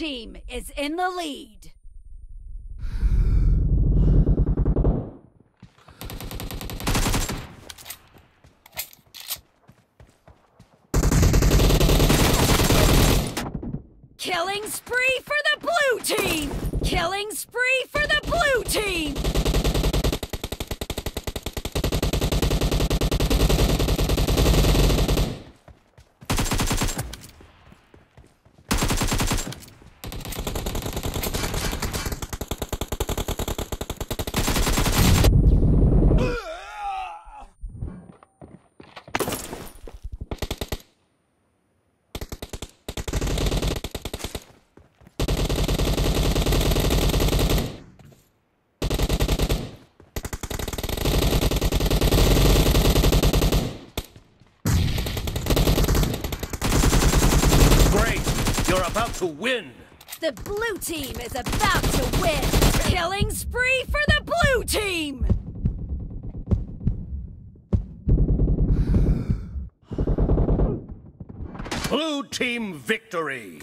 team is in the lead. Killing spree for the blue team! Killing spree for the blue team! Great! You're about to win! The blue team is about to win! Killing spree for the blue team! Blue team victory!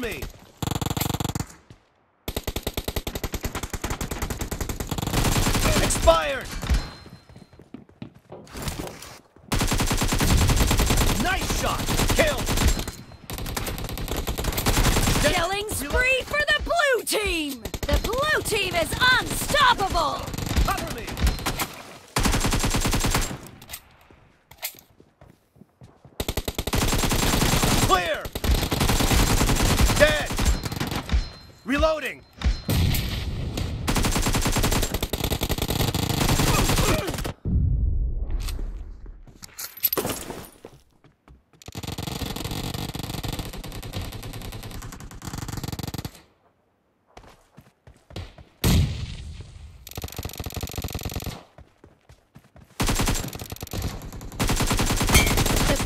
me! Expired! Nice shot! Kill! Killing spree for the blue team! The blue team is unstoppable! Cover me! Clear! Dead! Reloading!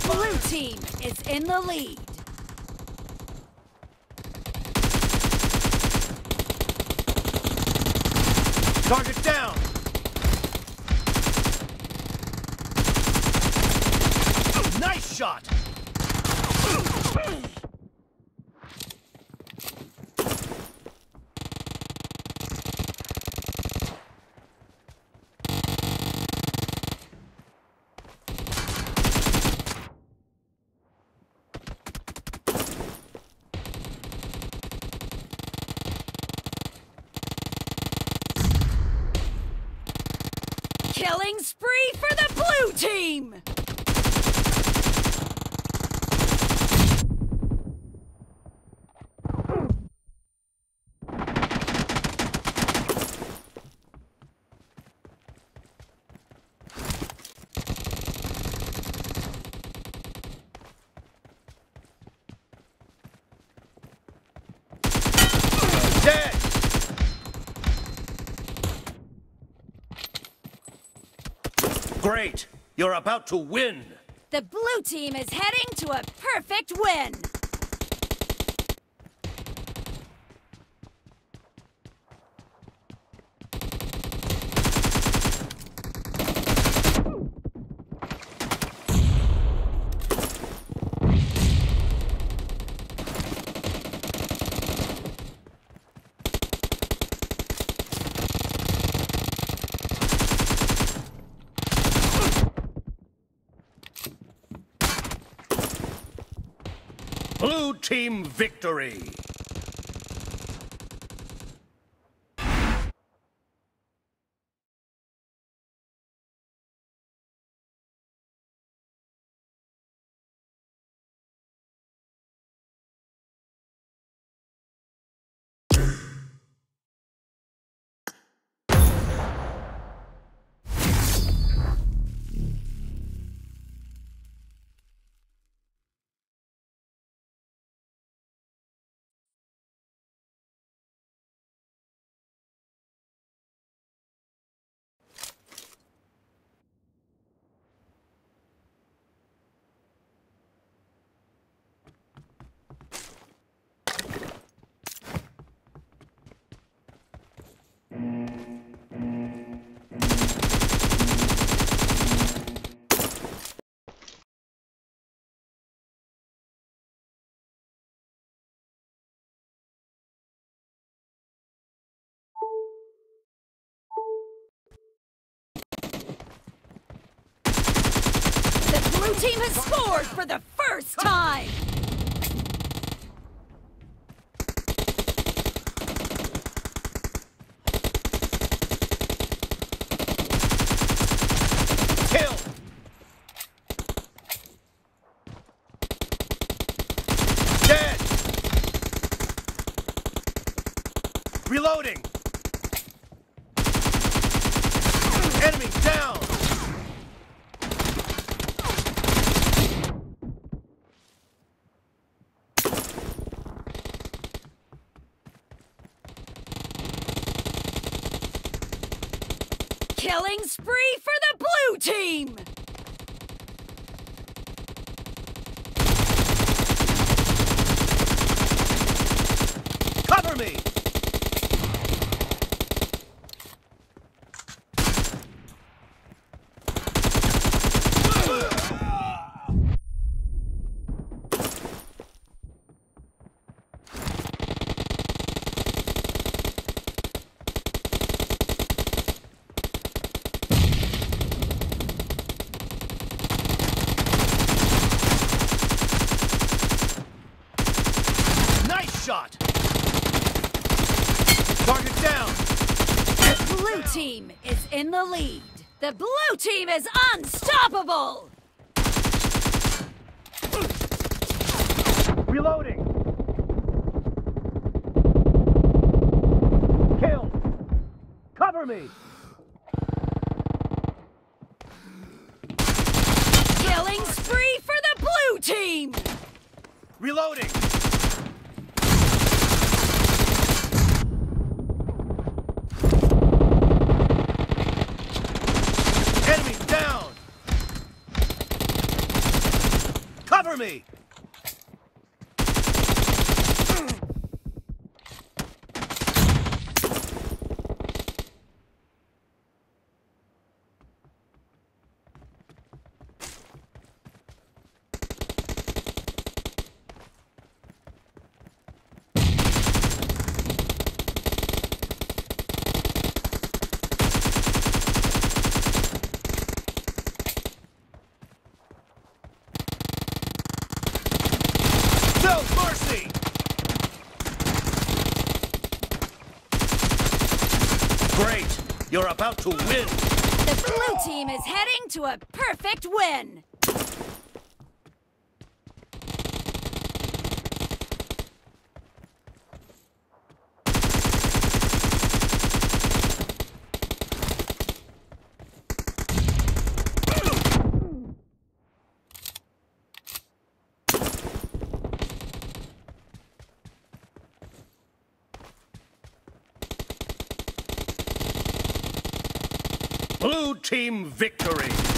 blue team is the lead. Target down! Nice shot! Killing spree for the blue team! Dead! Great! You're about to win! The blue team is heading to a perfect win! Blue team victory! Team has scored for the first time! Kill! Dead! Reloading! Enemy down! Killing spree for the blue team! Cover me! Nice shot! Target down! The blue team is in the lead. The blue team is unstoppable! Reloading! Kill! Cover me! Killing spree for the blue team! Reloading! Enemy down! Cover me! No mercy! You're about to win! The blue team is heading to a perfect win. Blue team victory!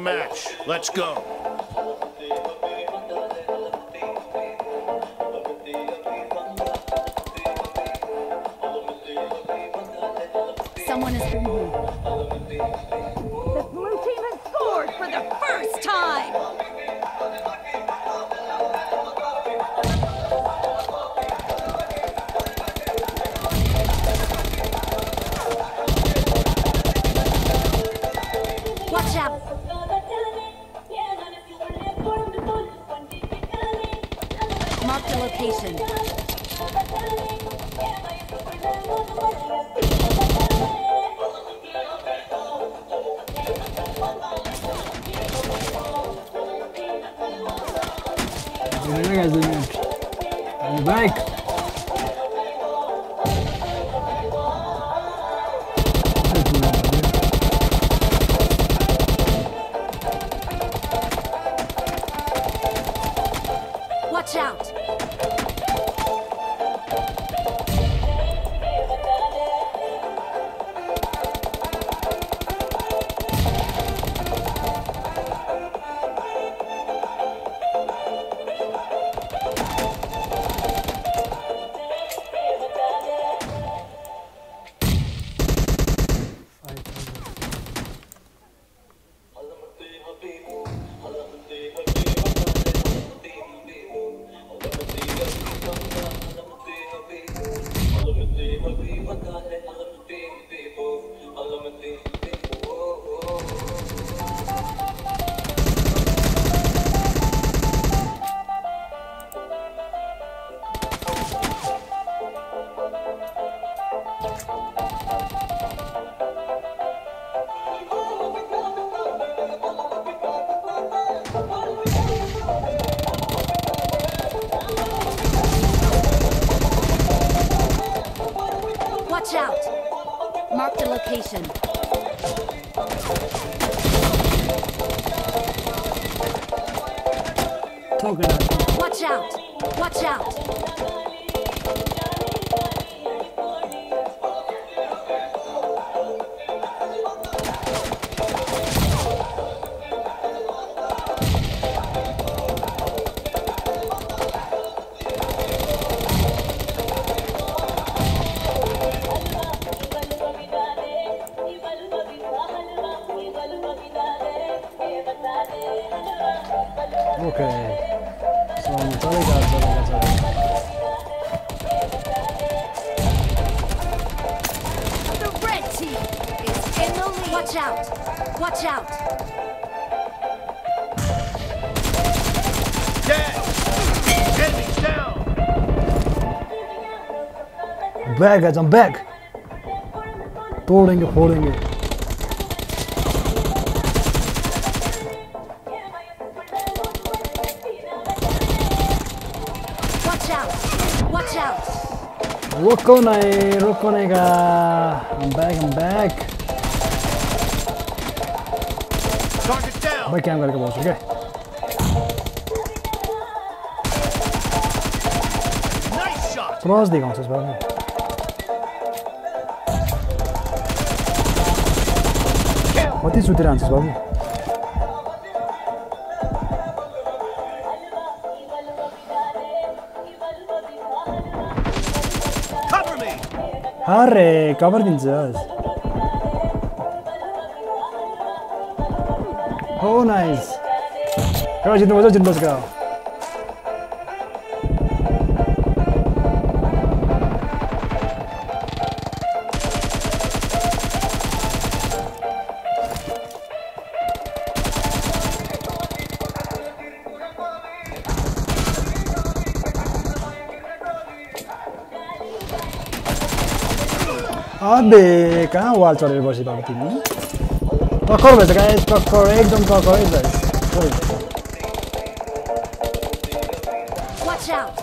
Match, let's go. Someone is. Watch out! Talking at Watch out! Watch out! Watch out! Dead! Enemies down! Back है हम back तोड़ेंगे फोड़ेंगे Watch out! Watch out! रोको नहीं रोको नहीं का हम back हम बैक भाई कैम करके बहुत ठीक है! क्रॉस दिखाऊँ इस बार में! कति सुतिरहन्छ बाबु अरे कभर दिन्छ Oh, nice. Go, जित्नु पर्छ जित्नु पर्छ अबे कहाँ वाल चढेर बसेको तिमी? Pa korve da ga je pa korektom pa korve. Watch out.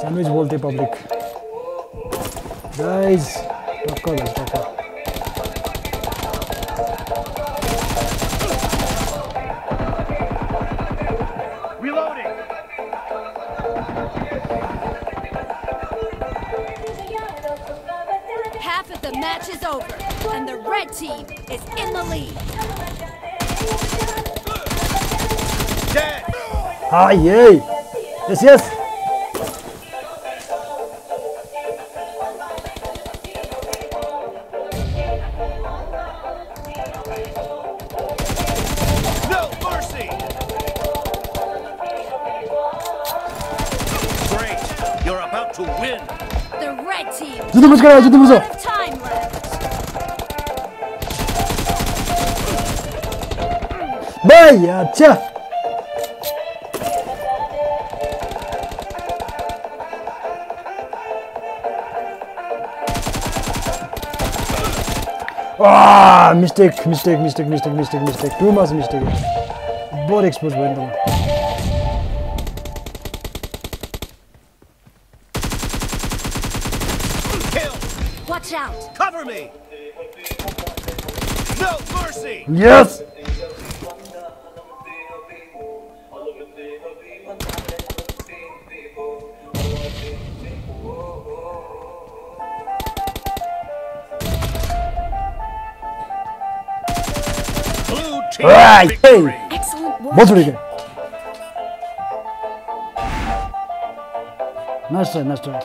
Sandwich bolte public. Guys, pakko pakko. Ah, yay! Yes, yes! No mercy! Great! You're about to win! Ah, oh, mistake, mistake, mistake, mistake, mistake, mistake. Too much mistake. Both exposed went down. Kill. Watch out. Cover me. No mercy. Yes. Nice! Hey! बहुत उड़ी गए Nice try, nice try.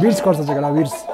Wheels course, Chakala.